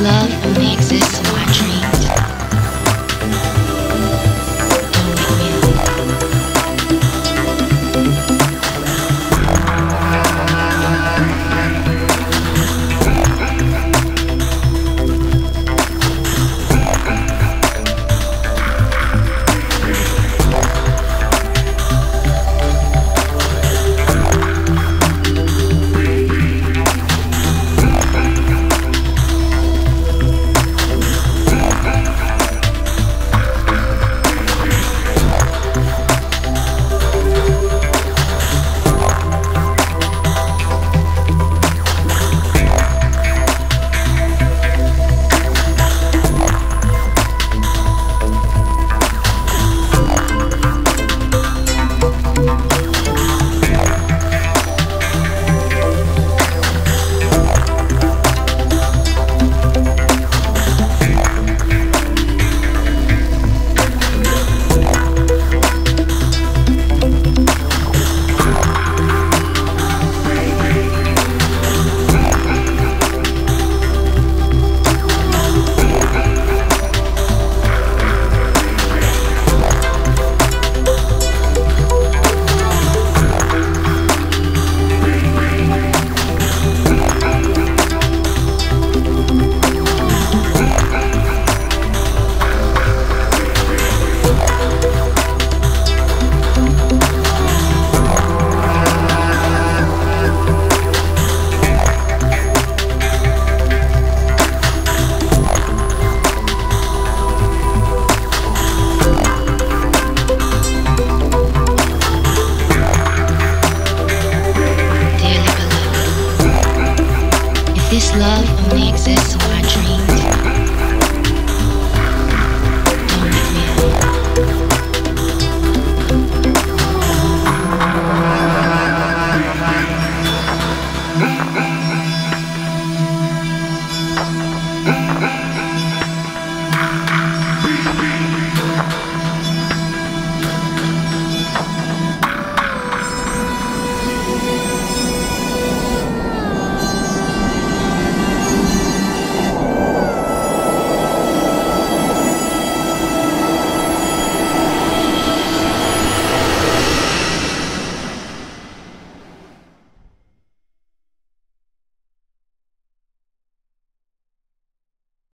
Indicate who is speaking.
Speaker 1: love only exists only